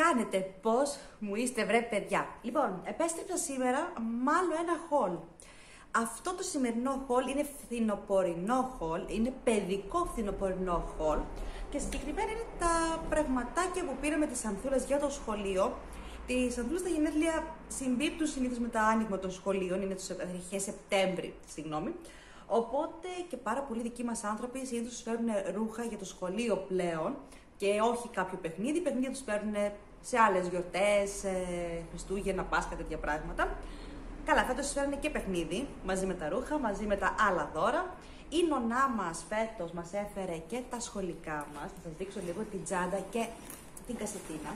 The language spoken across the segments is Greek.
κάνετε, πώς μου είστε βρε παιδιά. Λοιπόν, επέστρεψα σήμερα μάλλον ένα haul. Αυτό το σημερινό haul είναι φθινοπορεινό haul, είναι παιδικό φθινοπορεινό haul και συγκεκριμένα είναι τα πραγματάκια που πήραμε τις ανθούλες για το σχολείο. Τις ανθούλες στα γενέθλια συμπίπτουν συνήθως με τα άνοιγμα των σχολείων, είναι το αρχές Σεπτέμβρη, συγγνώμη. Οπότε και πάρα πολλοί δικοί μας άνθρωποι συνήθως φέρνουν ρούχα για το σχολείο πλέον και όχι κάποιο παιχνίδι. Παιχνίδια τους παίρνουν σε άλλες γιορτές, Χριστούγεννα, Πάσχα, τέτοια πράγματα. Καλά, φέτος φέρνουν και παιχνίδι μαζί με τα ρούχα, μαζί με τα άλλα δώρα. Η νονά μας φέτος μας έφερε και τα σχολικά μας. Θα σας δείξω λίγο την τσάντα και την κασετίνα.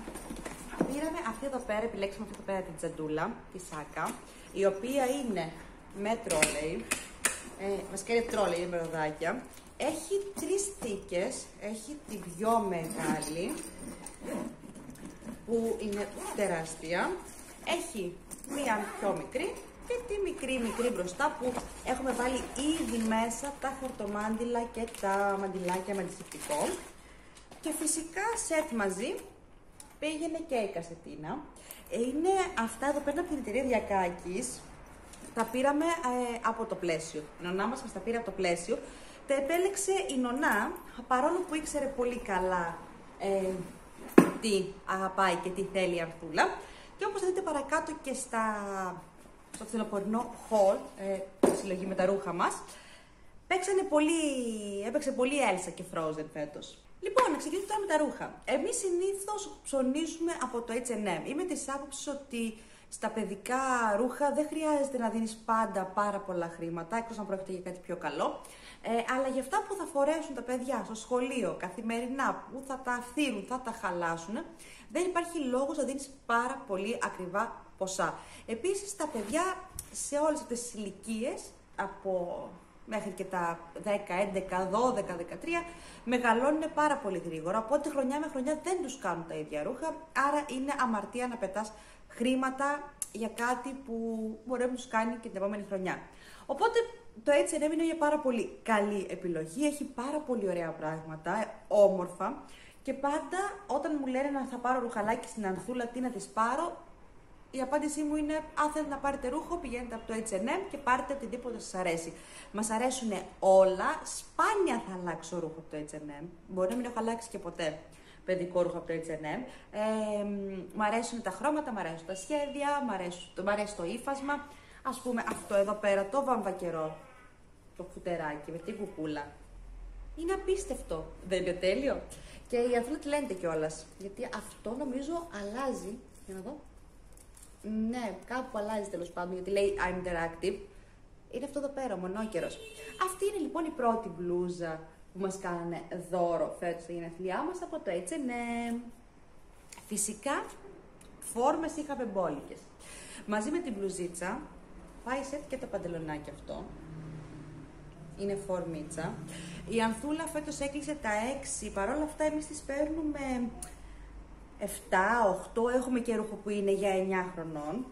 Πήραμε αυτή εδώ πέρα, επιλέξαμε αυτή εδώ πέρα την τσαντούλα, τη σάκα, η οποία είναι με τρόλεϊ. Ε, βασικά είναι τρόλεϊ, είναι με ροδάκια. Έχει τρεις θήκες, έχει τη πιο μεγάλη, που είναι τεράστια. Έχει μία πιο μικρή και τη μικρή μικρή μπροστά που έχουμε βάλει ήδη μέσα τα χορτομάντιλα και τα μαντιλάκια με αντισηπτικό. Και φυσικά σετ μαζί πήγαινε και η κασετίνα. Είναι αυτά εδώ πέρα από την εταιρεία Διακάκης. Τα πήραμε ε, από το πλαίσιο. Η νονά μας μας τα πήρε από το πλαίσιο. Τα επέλεξε η νονά, παρόλο που ήξερε πολύ καλά ε, τι αγαπάει και τι θέλει η Αρθούλα. Και όπως θα δείτε παρακάτω και στα, στο φθινοπορεινό haul, ε, συλλογή με τα ρούχα μας, παίξανε πολύ, έπαιξε πολύ Elsa και Frozen φέτος. Λοιπόν, να ξεκινήσουμε τώρα με τα ρούχα. Εμείς συνήθως ψωνίζουμε από το H&M. Είμαι της άποψης ότι στα παιδικά ρούχα δεν χρειάζεται να δίνεις πάντα πάρα πολλά χρήματα, εκτός αν πρόκειται για κάτι πιο καλό. Ε, αλλά για αυτά που θα φορέσουν τα παιδιά στο σχολείο, καθημερινά, που θα τα αφήνουν, θα τα χαλάσουν, δεν υπάρχει λόγος να δίνεις πάρα πολύ ακριβά ποσά. Επίσης, τα παιδιά σε όλες αυτές τις ηλικίες από μέχρι και τα 10, 11, 12, 13, μεγαλώνουν πάρα πολύ γρήγορα. Οπότε χρονιά με χρονιά δεν τους κάνουν τα ίδια ρούχα, άρα είναι αμαρτία να πετάς χρήματα για κάτι που μπορεί να τους κάνει και την επόμενη χρονιά. Οπότε το H&M είναι μια πάρα πολύ καλή επιλογή, έχει πάρα πολύ ωραία πράγματα, όμορφα και πάντα όταν μου λένε να θα πάρω ρουχαλάκι στην Ανθούλα, τι να τις πάρω, η απάντησή μου είναι: Αν θέλετε να πάρετε ρούχο, πηγαίνετε από το HM και πάρετε οτιδήποτε σας αρέσει. Μας αρέσουν όλα. Σπάνια θα αλλάξω ρούχο από το HM. Μπορεί να μην έχω αλλάξει και ποτέ παιδικό ρούχο από το HM. Ε, μου αρέσουν τα χρώματα, μου αρέσουν τα σχέδια, μου αρέσει, το, αρέσει το ύφασμα. Α πούμε αυτό εδώ πέρα, το βαμβακερό. Το φουτεράκι με την κουκούλα. Είναι απίστευτο. Δεν είναι τέλειο. Και οι αθλητέ λένε κιόλας. Γιατί αυτό νομίζω αλλάζει. Για να δω. Ναι, κάπου αλλάζει τέλος πάντων γιατί λέει I'm interactive. Είναι αυτό εδώ πέρα, ο μονόκερος. Αυτή είναι λοιπόν η πρώτη μπλούζα που μας κάνανε δώρο φέτος στα γενέθλιά μας από το H&M. Φυσικά, φόρμες είχαμε μπόλικες. Μαζί με την μπλουζίτσα πάει σε και το παντελονάκι αυτό. Είναι φορμίτσα. Η Ανθούλα φέτος έκλεισε τα 6. Παρ' όλα αυτά εμείς τις παίρνουμε 7, 8, έχουμε και ρούχο που είναι για 9 χρονών.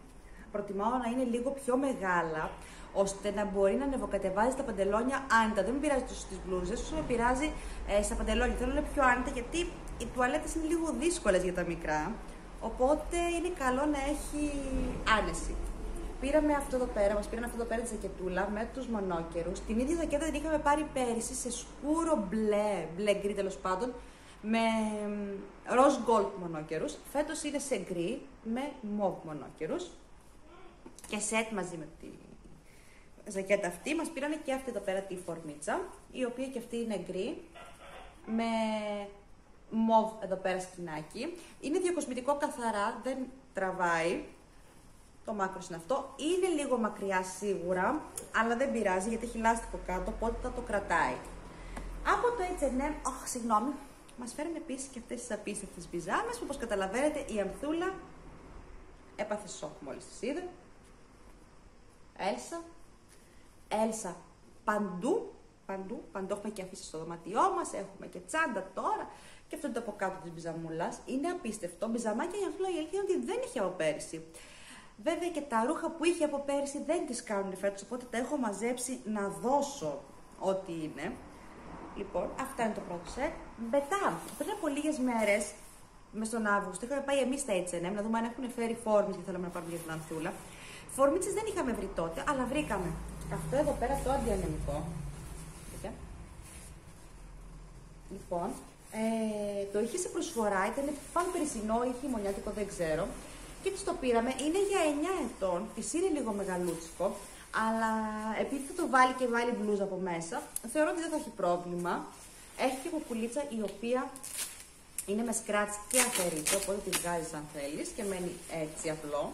Προτιμάω να είναι λίγο πιο μεγάλα, ώστε να μπορεί να ανεβοκατεβάζει τα παντελόνια άνετα. Δεν με πειράζει τόσο στις μπλούζες, όσο με πειράζει ε, στα παντελόνια. Θέλω να είναι πιο άνετα, γιατί οι τουαλέτες είναι λίγο δύσκολες για τα μικρά. Οπότε είναι καλό να έχει άνεση. Πήραμε αυτό εδώ πέρα, μας πήραν αυτό εδώ πέρα τη ζακετούλα με τους μονόκερους. Την ίδια ζακέτα την είχαμε πάρει πέρυσι σε σκούρο μπλε, μπλε γκρι τέλος πάντων, με rose gold μονόκερους. Φέτος είναι σε γκρι με μοβ μονόκερους. Και σετ μαζί με τη ζακέτα αυτή. Μας πήρανε και αυτή εδώ πέρα τη φορμίτσα, η οποία και αυτή είναι γκρι με μοβ εδώ πέρα σκηνάκι. Είναι διακοσμητικό καθαρά, δεν τραβάει. Το μάκρος είναι αυτό. Είναι λίγο μακριά σίγουρα, αλλά δεν πειράζει γιατί έχει λάστιχο κάτω, οπότε θα το κρατάει. Από το H&M, oh, συγγνώμη, Μας φέρνει επίσης και αυτές τις απίστευτες μπιζάμε που όπως καταλαβαίνετε η Ανθούλα έπαθε σοκ μόλις τη είδε. Έλσα. Έλσα παντού, παντού, παντού έχουμε και αφήσει στο δωμάτιό μας, έχουμε και τσάντα τώρα. Και αυτό το από κάτω της μπιζαμούλας είναι απίστευτο. Μπιζαμάκια η Ανθούλα η αλήθεια είναι ότι δεν είχε από πέρυσι. Βέβαια και τα ρούχα που είχε από πέρυσι δεν τις κάνουν φέτος, οπότε τα έχω μαζέψει να δώσω ό,τι είναι. Λοιπόν, αυτά είναι το πρώτο σετ. Μετά, πριν από λίγες μέρες, μες στον Αύγουστο είχαμε πάει εμείς στα H&M να δούμε αν έχουν φέρει φόρμη και θέλαμε να πάρουμε για την Ανθούλα. Φόρμιτσε δεν είχαμε βρει τότε, αλλά βρήκαμε. Αυτό εδώ πέρα το αντιανεμικό. Λοιπόν, ε, το είχε σε προσφορά, ήταν πάνω περσινό ή χειμωνιάτικο, δεν ξέρω. Και τη το πήραμε, είναι για 9 ετών, της είναι λίγο μεγαλούτσικο, αλλά επειδή θα το βάλει και βάλει μπλούζα από μέσα, θεωρώ ότι δεν θα έχει πρόβλημα. Έχει και κουκουλίτσα η οποία είναι με σκράτς και αφαιρείται, οπότε τη βγάζεις αν θέλεις και μένει έτσι απλό.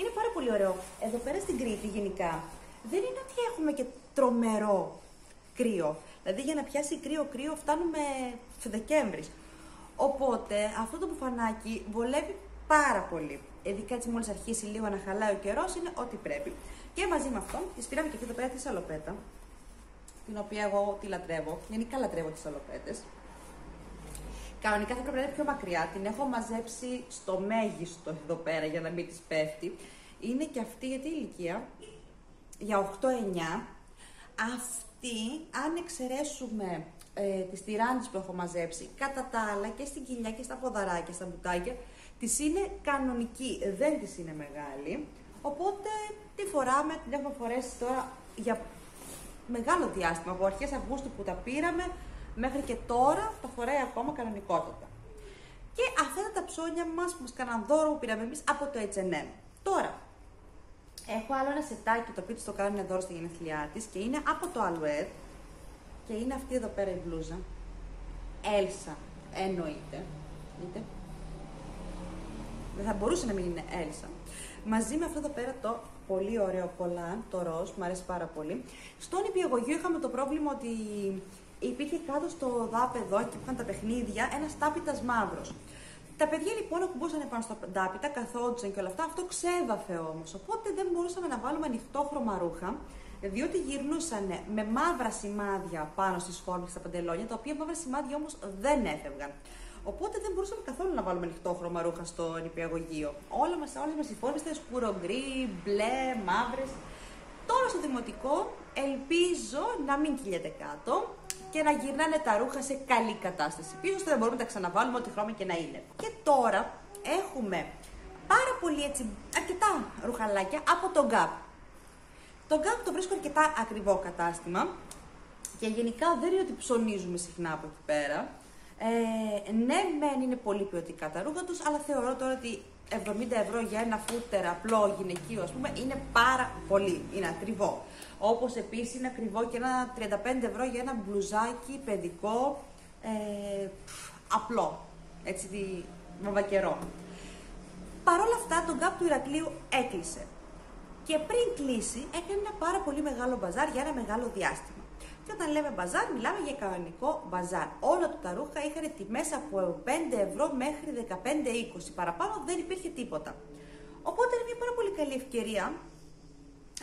Είναι πάρα πολύ ωραίο. Εδώ πέρα στην Κρήτη γενικά δεν είναι ότι έχουμε και τρομερό κρύο. Δηλαδή για να πιάσει κρύο-κρύο φτάνουμε Δεκέμβρη. Οπότε αυτό το μπουφανάκι βολεύει πάρα πολύ. Ειδικά έτσι μόλις αρχίσει λίγο να χαλάει ο καιρός είναι ό,τι πρέπει. Και μαζί με αυτό, τη πήραμε και αυτή εδώ πέρα τη σαλοπέτα, την οποία εγώ τη λατρεύω. Γενικά λατρεύω τις σαλοπέτες. Κανονικά θα πρέπει να είναι πιο μακριά. Την έχω μαζέψει στο μέγιστο εδώ πέρα για να μην της πέφτει. Είναι και αυτή για τι ηλικία, για 8-9. Αυτή, αν εξαιρέσουμε ε, τις τυράννες που έχω μαζέψει, κατά τα άλλα και στην κοιλιά και στα ποδαράκια, στα μπουτάκια, της είναι κανονική, δεν της είναι μεγάλη. Οπότε τη φοράμε, την έχουμε φορέσει τώρα για μεγάλο διάστημα, από αρχές Αυγούστου που τα πήραμε μέχρι και τώρα τα φοράει ακόμα κανονικότατα. Και αυτά τα ψώνια μας που μας κάναν δώρο που πήραμε εμείς από το H&M. Τώρα, Έχω άλλο ένα σετάκι το οποίο της το κάνουν δώρο στη γενεθλιά της και είναι από το Alouette και είναι αυτή εδώ πέρα η μπλούζα. Έλσα. Εννοείται. Δείτε. Δεν θα μπορούσε να μην είναι Έλσα. Μαζί με αυτό εδώ πέρα το πολύ ωραίο κολάν, το ροζ, που μου αρέσει πάρα πολύ. Στον υπηαγωγείο είχαμε το πρόβλημα ότι υπήρχε κάτω στο δάπεδο και που είχαν τα παιχνίδια ένας τάπητας μαύρος. Τα παιδιά λοιπόν ακουμπούσαν πάνω στα ντάπιτα, καθόντουσαν και όλα αυτά. Αυτό ξέβαφε όμως. Οπότε δεν μπορούσαμε να βάλουμε ανοιχτόχρωμα ρούχα, διότι γυρνούσαν με μαύρα σημάδια πάνω στις φόρμες και στα παντελόνια, τα οποία μαύρα σημάδια όμως δεν έφευγαν. Οπότε δεν μπορούσαμε καθόλου να βάλουμε ανοιχτόχρωμα ρούχα στο νηπιαγωγείο. Όλα μας όλες μας οι φόρμες ήταν σκουρογκρί, μπλε, μαύρες. Τώρα στο δημοτικό ελπίζω να μην κυλιέται κάτω και να γυρνάνε τα ρούχα σε καλή κατάσταση. Πίσω ώστε να μπορούμε να τα ξαναβάλουμε ό,τι χρώμα και να είναι. Και τώρα έχουμε πάρα πολύ έτσι, αρκετά ρουχαλάκια από τον Gap. Το Gap το βρίσκω αρκετά ακριβό κατάστημα και γενικά δεν είναι ότι ψωνίζουμε συχνά από εκεί πέρα. Ε, ναι, μεν είναι πολύ ποιοτικά τα ρούχα τους, αλλά θεωρώ τώρα ότι 70 ευρώ για ένα φούτερ απλό γυναικείο, ας πούμε, είναι πάρα πολύ, είναι ακριβό. Όπως επίσης είναι ακριβό και ένα 35 ευρώ για ένα μπλουζάκι παιδικό ε, απλό, έτσι βαμβακερό. Παρ' όλα αυτά, το Gap του Ηρακλείου έκλεισε. Και πριν κλείσει, έκανε ένα πάρα πολύ μεγάλο μπαζάρ για ένα μεγάλο διάστημα. Και όταν λέμε μπαζάρ, μιλάμε για κανονικό μπαζάρ. Όλα του τα ρούχα είχαν τιμές από 5 ευρώ μέχρι 15-20. Παραπάνω δεν υπήρχε τίποτα. Οπότε είναι μια πάρα πολύ καλή ευκαιρία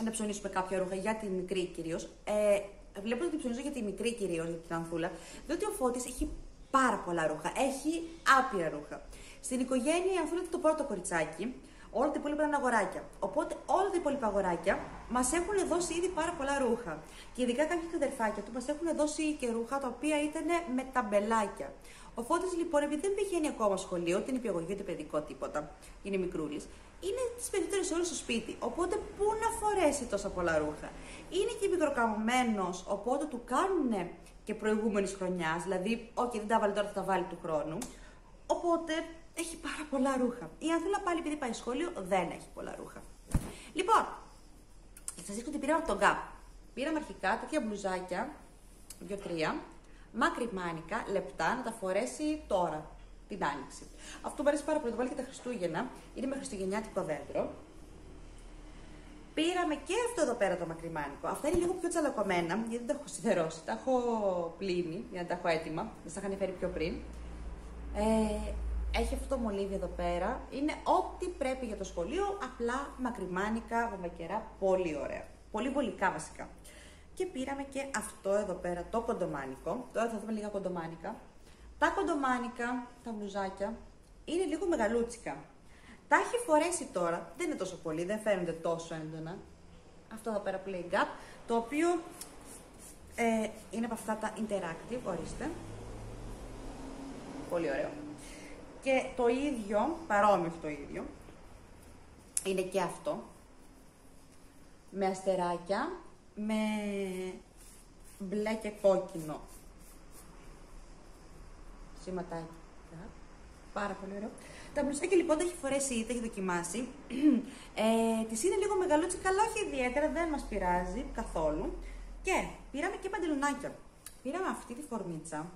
να ψωνίσουμε κάποια ρούχα για τη μικρή κυρίως. Ε, βλέπω ότι ψωνίζω για τη μικρή κυρίως, για την Ανθούλα, διότι ο Φώτης έχει πάρα πολλά ρούχα. Έχει άπειρα ρούχα. Στην οικογένεια η Ανθούλα είναι το πρώτο κοριτσάκι. Όλα τα υπόλοιπα είναι αγοράκια. Οπότε όλα τα υπόλοιπα αγοράκια μας έχουν δώσει ήδη πάρα πολλά ρούχα. Και ειδικά κάποια αδερφάκια του μας έχουν δώσει και ρούχα τα οποία ήταν με ταμπελάκια. Ο Φώτης λοιπόν, επειδή δεν πηγαίνει ακόμα σχολείο, ούτε νηπιαγωγείο, ούτε παιδικό τίποτα, είναι μικρούλης, είναι τις περισσότερες ώρες στο σπίτι. Οπότε πού να φορέσει τόσα πολλά ρούχα; Είναι και μικροκαμωμένος, οπότε του κάνουν και προηγούμενης χρονιάς, δηλαδή, όχι, δεν τα βάλει τώρα, θα τα βάλει του χρόνου. Οπότε έχει πάρα πολλά ρούχα. Η Ανθούλα πάλι επειδή πάει σχολείο δεν έχει πολλά ρούχα. Λοιπόν, σας δείχνω ότι πήραμε από τον ΚΑΠ. Πήραμε αρχικά τέτοια μπλουζάκια, δύο-τρία, μακριμάνικα, λεπτά, να τα φορέσει τώρα, την άνοιξη. Αυτό μου αρέσει πάρα πολύ, το βάλει και τα Χριστούγεννα. Είναι με χριστουγεννιάτικο δέντρο. Πήραμε και αυτό εδώ πέρα το μακριμάνικο. Αυτά είναι λίγο πιο τσαλακωμένα, γιατί δεν τα έχω σιδερώσει. Τα έχω πλύνει για να τα έχω έτοιμα. Δεν τα είχαν φέρει πιο πριν. Ε, έχει αυτό το μολύβι εδώ πέρα. Είναι ό,τι πρέπει για το σχολείο, απλά μακριμάνικα, βαμβακερά, πολύ ωραία. Πολύ βολικά βασικά. Και πήραμε και αυτό εδώ πέρα, το κοντομάνικο. Τώρα θα δούμε λίγα κοντομάνικα. Τα κοντομάνικα, τα μπλουζάκια, είναι λίγο μεγαλούτσικα. Τα έχει φορέσει τώρα, δεν είναι τόσο πολύ, δεν φαίνονται τόσο έντονα. Αυτό εδώ πέρα που λέει Gap, το οποίο ε, είναι από αυτά τα interactive, ορίστε. Πολύ ωραίο. Και το ίδιο, παρόμοιο το ίδιο, είναι και αυτό. Με αστεράκια, με μπλε και κόκκινο σηματάκι. Πάρα πολύ ωραίο. Τα μπλουζάκια λοιπόν τα έχει φορέσει ή τα έχει δοκιμάσει. ε, τη είναι λίγο μεγαλούτσικα, αλλά όχι ιδιαίτερα, δεν μας πειράζει καθόλου. Και πήραμε και παντελονάκια. Πήραμε αυτή τη φορμίτσα,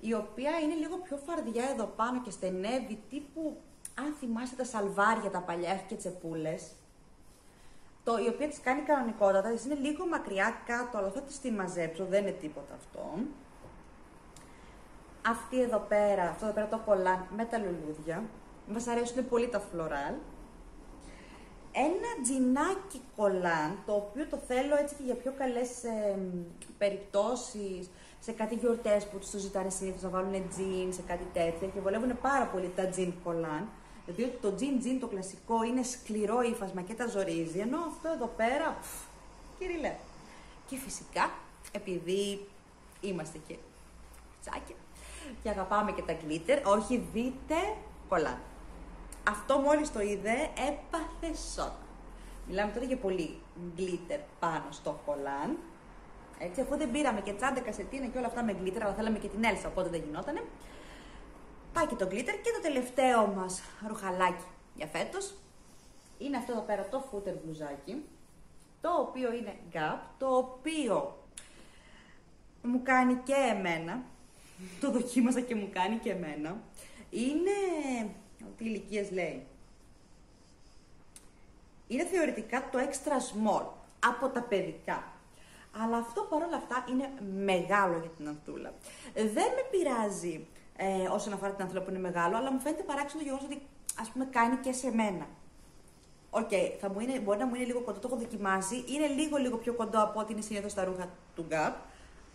η οποία είναι λίγο πιο φαρδιά εδώ πάνω και στενεύει τύπου, αν θυμάστε τα σαλβάρια τα παλιά, έχει και τσεπούλες. Το, η οποία της κάνει κανονικότατα, είναι λίγο μακριά κάτω, αλλά θα της τη μαζέψω, δεν είναι τίποτα αυτό αυτή εδώ πέρα, αυτό εδώ πέρα το κολάν με τα λουλούδια. Μας αρέσουν πολύ τα φλωράλ. Ένα τζινάκι κολάν, το οποίο το θέλω έτσι και για πιο καλές ε, περιπτώσεις, σε κάτι γιορτές που τους το ζητάνε συνήθως να βάλουν τζιν, σε κάτι τέτοιο και βολεύουν πάρα πολύ τα τζιν κολάν. Διότι το τζιν τζιν το κλασικό είναι σκληρό ύφασμα και τα ζορίζει, ενώ αυτό εδώ πέρα, κυριλέ. Και φυσικά, επειδή είμαστε και τσάκια, και αγαπάμε και τα glitter. Όχι, δείτε κολλάν. Αυτό μόλις το είδε, έπαθε σοκ. Μιλάμε τώρα για πολύ glitter πάνω στο κολάν. Έτσι, αφού δεν πήραμε και τσάντα, κασετίνα και όλα αυτά με glitter, αλλά θέλαμε και την Έλσα, οπότε δεν γινότανε. Πάει και το glitter και το τελευταίο μας ρουχαλάκι για φέτος είναι αυτό εδώ πέρα το footer μπλουζάκι, το οποίο είναι gap, το οποίο μου κάνει και εμένα, το δοκίμασα και μου κάνει και εμένα, είναι, τι ηλικίες λέει, είναι θεωρητικά το extra small από τα παιδικά. Αλλά αυτό παρόλα αυτά είναι μεγάλο για την Ανθούλα. Δεν με πειράζει ε, όσον αφορά την Ανθούλα που είναι μεγάλο, αλλά μου φαίνεται παράξενο το γεγονός ότι ας πούμε κάνει και σε μένα. OK, okay, μπορεί να μου είναι λίγο κοντό, το έχω δοκιμάσει. Είναι λίγο λίγο πιο κοντό από ό,τι είναι συνήθως τα ρούχα του Gap,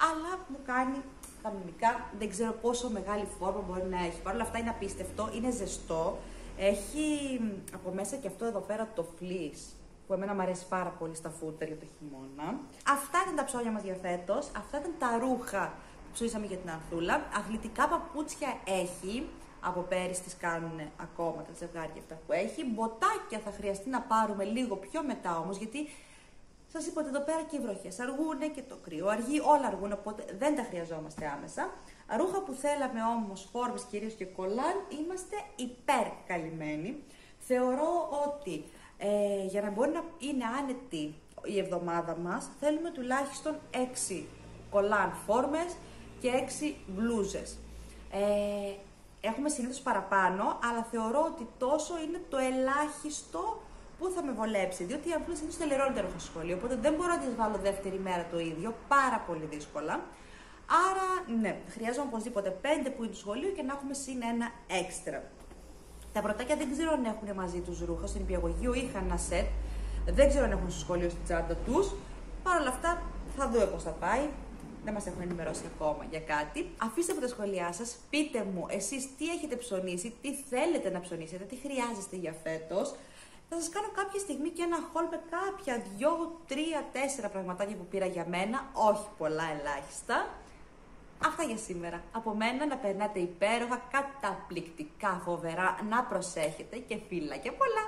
αλλά μου κάνει κανονικά δεν ξέρω πόσο μεγάλη φόρμα μπορεί να έχει. Παρ' όλα αυτά είναι απίστευτο, είναι ζεστό. Έχει από μέσα και αυτό εδώ πέρα το fleece, που εμένα μου αρέσει πάρα πολύ στα φούτερ για το χειμώνα. Αυτά ήταν τα ψώνια μας για φέτος. Αυτά ήταν τα ρούχα που ψωνίσαμε για την Ανθούλα. Αθλητικά παπούτσια έχει. Από πέρυσι τις κάνουν ακόμα τα ζευγάρια αυτά που έχει. Μποτάκια θα χρειαστεί να πάρουμε λίγο πιο μετά όμως, γιατί Σας είπα ότι εδώ πέρα και οι βροχές αργούν και το κρύο αργεί, όλα αργούν, οπότε δεν τα χρειαζόμαστε άμεσα. Ρούχα που θέλαμε όμως, φόρμες κυρίως και κολάν, είμαστε υπέρ καλυμμένοι. Θεωρώ ότι ε, για να μπορεί να είναι άνετη η εβδομάδα μας, θέλουμε τουλάχιστον 6 κολάν φόρμες και 6 μπλούζες. Ε, έχουμε συνήθως παραπάνω, αλλά θεωρώ ότι τόσο είναι το ελάχιστο πού θα με βολέψει. Διότι οι αμφούλε είναι τελερώνεται στο σχολείο, οπότε δεν μπορώ να τις βάλω δεύτερη μέρα το ίδιο, πάρα πολύ δύσκολα. Άρα, ναι, χρειάζομαι οπωσδήποτε πέντε που είναι στο σχολείο και να έχουμε συν ένα έξτρα. Τα πρωτάκια δεν ξέρω αν έχουν μαζί τους ρούχα. Στην υπηαγωγείο είχαν ένα σετ. Δεν ξέρω αν έχουν στο σχολείο στην τσάντα τους. Παρ' όλα αυτά, θα δούμε πώς θα πάει. Δεν μας έχουν ενημερώσει ακόμα για κάτι. Αφήστε από τα σχόλιά σας, πείτε μου εσείς τι έχετε ψωνίσει, τι θέλετε να ψωνίσετε, τι χρειάζεστε για φέτος θα σας κάνω κάποια στιγμή και ένα haul με κάποια δυο, τρία, τέσσερα πραγματάκια που πήρα για μένα, όχι πολλά ελάχιστα. Αυτά για σήμερα. Από μένα να περνάτε υπέροχα, καταπληκτικά, φοβερά, να προσέχετε και φύλλα και πολλά.